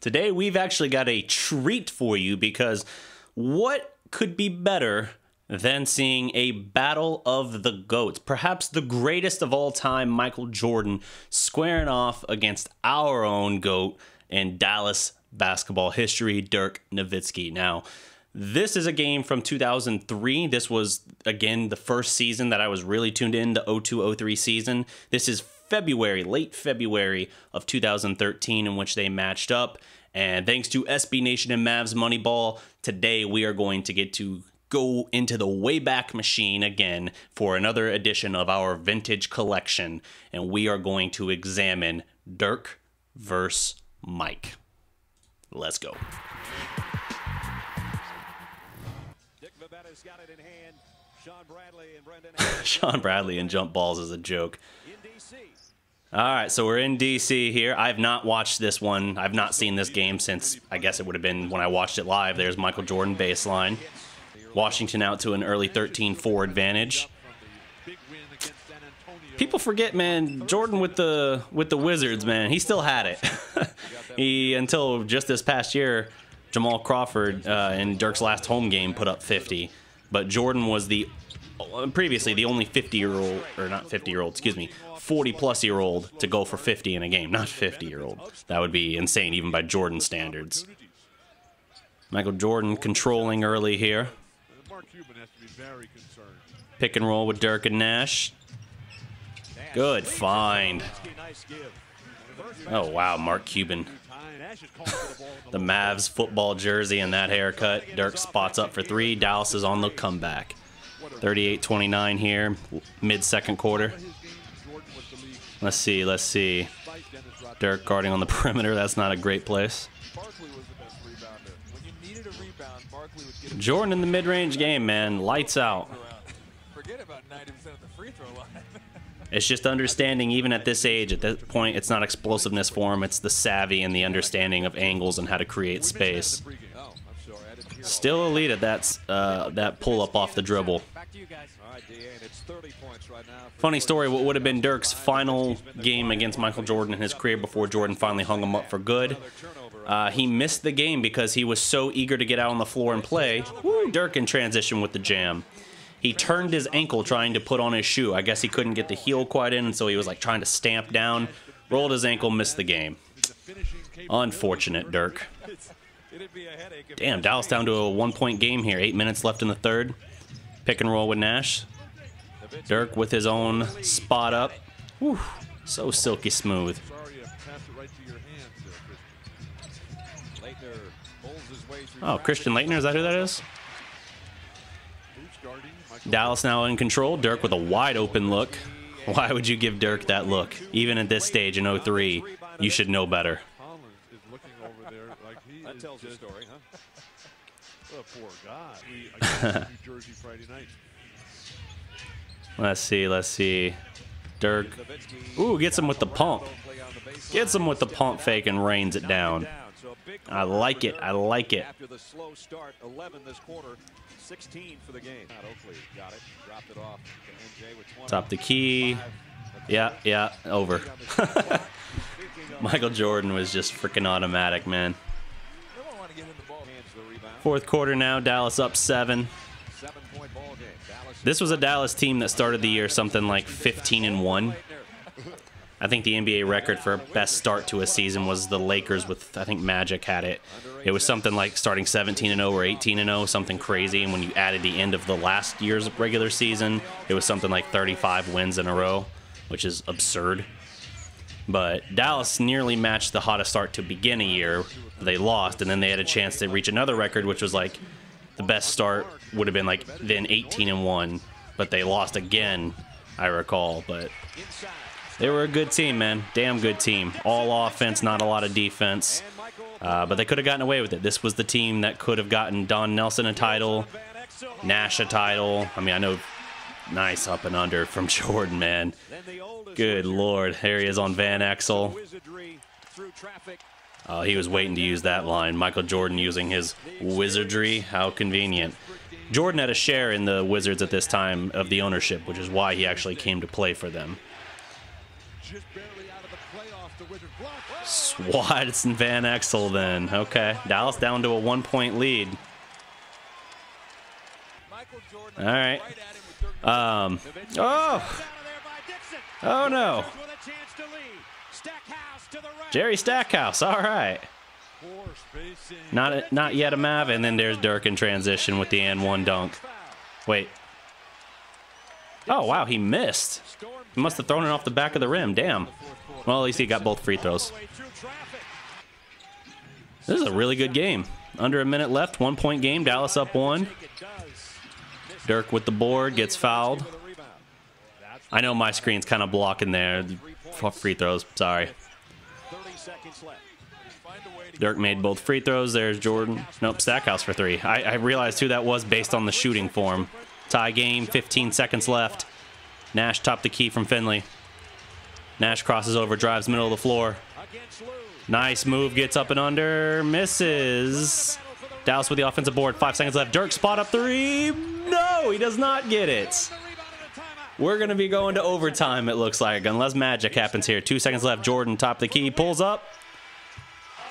Today, we've actually got a treat for you because what could be better than seeing a battle of the GOATs? Perhaps the greatest of all time, Michael Jordan, squaring off against our own GOAT in Dallas basketball history, Dirk Nowitzki. Now, this is a game from 2003. This was, again, the first season that I was really tuned in, the 02 03 season. This is February, late February of 2013, in which they matched up. And thanks to SB Nation and Mavs Moneyball, today we are going to get to go into the Wayback Machine again for another edition of our vintage collection. And we are going to examine Dirk versus Mike. Let's go. Shawn Bradley and Brendan. Shawn Bradley and jump balls is a joke. All right, so we're in DC here. I've not watched this one. I've not seen this game since I guess it would have been when I watched it live. There's Michael Jordan baseline. Washington out to an early 13-4 advantage. People forget, man, Jordan with the with the Wizards, man, he still had it. he until just this past year, Jamal Crawford uh, in Dirk's last home game put up 50, but Jordan was the Uh, previously the only 50 year old or not 50 year old, excuse me, 40 plus year old to go for 50 in a game, not 50 year old. That would be insane even by Jordan standards. Michael Jordan controlling early here. Pick and roll with Dirk and Nash. Good find. Oh, wow, Mark Cuban. the Mavs football jersey and that haircut. Dirk spots up for three. Dallas is on the comeback. 38-29 here, mid-second quarter. Let's see, let's see. Dirk guarding on the perimeter. That's not a great place. Jordan in the mid-range game, man. Lights out. It's just understanding, even at this age, at that point, it's not explosiveness for him. It's the savvy and the understanding of angles and how to create space. Still elite at that, uh, that pull-up off the dribble. Funny story, what would have been Dirk's final game against Michael Jordan in his career before Jordan finally hung him up for good. Uh, he missed the game because he was so eager to get out on the floor and play. Woo, Dirk in transition with the jam. He turned his ankle trying to put on his shoe. I guess he couldn't get the heel quite in, so he was like trying to stamp down. Rolled his ankle, missed the game. Unfortunate, Dirk. Damn, Dallas down to a one-point game here. Eight minutes left in the third. Pick and roll with Nash. Dirk with his own spot up. Whew, so silky smooth. Oh, Christian Laettner, is that who that is? Dallas now in control. Dirk with a wide open look. Why would you give Dirk that look? Even at this stage in 03, you should know better. That tells the story, huh? poor guy. let's see, let's see. Dirk. Ooh, gets him with the pump. Gets him with the pump fake and rains it down. I like it. I like it. After the slow start, 11 this quarter, 16 for the game. Got it, dropped it off to NJ with 20. Top the key. Yeah, yeah, over. Michael Jordan was just freaking automatic, man. Fourth quarter now, Dallas up seven. This was a Dallas team that started the year something like 15 and 1. I think the NBA record for best start to a season was the Lakers with I think Magic had it. It was something like starting 17 and 0 or 18 and 0, something crazy. And when you added the end of the last year's regular season, it was something like 35 wins in a row, which is absurd. But Dallas nearly matched the hottest start to begin a year. They lost, and then they had a chance to reach another record, which was like the best start would have been like then 18 and 1, but they lost again, I recall. But they were a good team, man. Damn good team. All offense, not a lot of defense. Uh, but they could have gotten away with it. This was the team that could have gotten Don Nelson a title, Nash a title. I mean, I know nice up and under from Jordan, man. Good lord. Here he is on Van Exel. Uh, he was waiting to use that line. Michael Jordan using his wizardry. How convenient. Jordan had a share in the Wizards at this time of the ownership, which is why he actually came to play for them. Swats and Van Exel then. Okay. Dallas down to a one point lead. All right. Um. Oh. Oh no. Jerry Stackhouse. All right. Not not yet a Mav, and then there's Dirk in transition with the and one dunk. Wait. Oh wow, he missed. He must have thrown it off the back of the rim. Damn. Well, at least he got both free throws. This is a really good game. Under a minute left, one point game. Dallas up one. Dirk with the board gets fouled. I know my screen's kind of blocking there. Free throws, sorry. Dirk made both free throws. There's Jordan. Nope, Stackhouse for three. I, I realized who that was based on the shooting form. Tie game, 15 seconds left. Nash topped the key from Finley. Nash crosses over, drives middle of the floor. Nice move, gets up and under, misses. Dallas with the offensive board, five seconds left. Dirk spot up three. No, he does not get it. We're going to be going to overtime, it looks like, unless magic happens here. Two seconds left. Jordan, top the key, pulls up.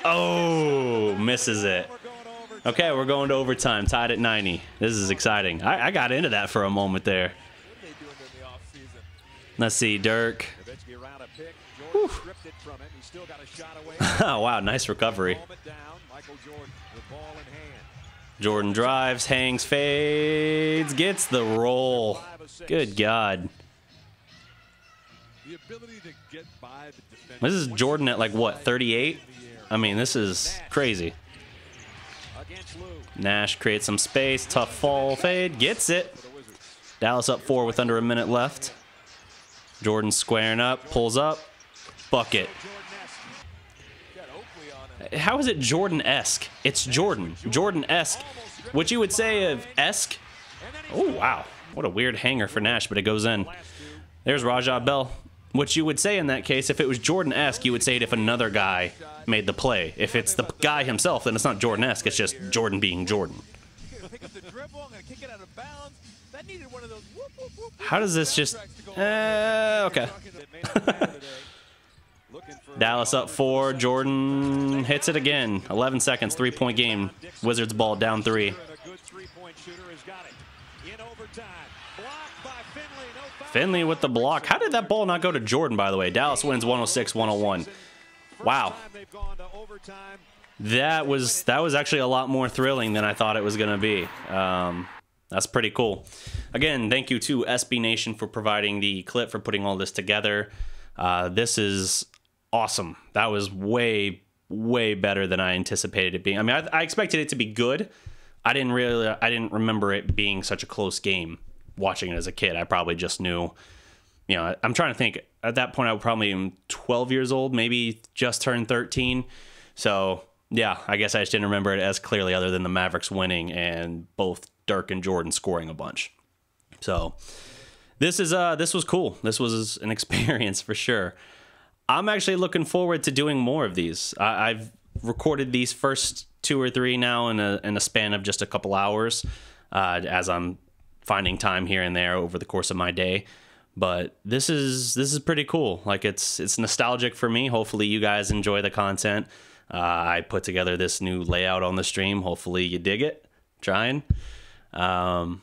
Oh, misses it. Okay, we're going to overtime, tied at 90. This is exciting. I, I got into that for a moment there. Let's see, Dirk. oh, wow, nice recovery. Jordan drives, hangs, fades, gets the roll. Good God. This is Jordan at like what, 38? I mean, this is crazy. Nash creates some space, tough fall fade, gets it. Dallas up four with under a minute left. Jordan squaring up, pulls up, bucket. How is it Jordan-esque? It's Jordan. Jordan-esque. What you would say of esque? Oh, wow. What a weird hanger for Nash, but it goes in. There's Raja Bell. What you would say in that case, if it was Jordan-esque, you would say it if another guy made the play. If it's the guy himself, then it's not Jordan-esque. It's just Jordan being Jordan. How does this just... Uh, okay. Dallas up four. Jordan hits it again. 11 seconds, three-point game. Wizards ball down three. Finley with the block. How did that ball not go to Jordan, by the way? Dallas wins 106-101. Wow. That was that was actually a lot more thrilling than I thought it was going to be. Um, that's pretty cool. Again, thank you to SB Nation for providing the clip, for putting all this together. Uh, this is awesome. That was way, way better than I anticipated it being. I mean, I, I expected it to be good. I didn't really, I didn't remember it being such a close game watching it as a kid. I probably just knew, you know, I'm trying to think. At that point, I was probably 12 years old, maybe just turned 13. So, yeah, I guess I just didn't remember it as clearly, other than the Mavericks winning and both Dirk and Jordan scoring a bunch. So this is uh this was cool. This was an experience for sure. I'm actually looking forward to doing more of these. I, have recorded these first two or three now in a in a span of just a couple hours, uh, as I'm finding time here and there over the course of my day. But this is this is pretty cool. Like it's it's nostalgic for me. Hopefully you guys enjoy the content. Uh, I put together this new layout on the stream. Hopefully you dig it. Trying. Um,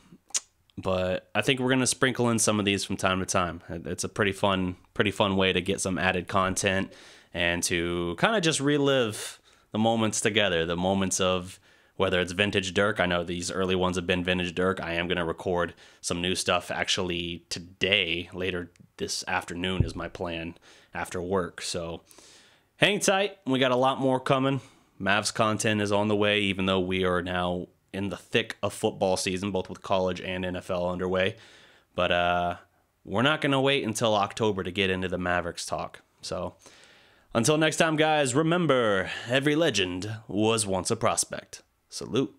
but I think we're gonna sprinkle in some of these from time to time. It's a pretty fun, pretty fun way to get some added content and to kind of just relive the moments together, the moments of whether it's vintage Dirk. I know these early ones have been vintage Dirk. I am gonna record some new stuff actually today, later this afternoon is my plan after work. So hang tight. We got a lot more coming. Mavs content is on the way, even though we are now in the thick of football season, both with college and NFL underway. But uh, we're not going to wait until October to get into the Mavericks talk. So until next time, guys, remember every legend was once a prospect. Salute.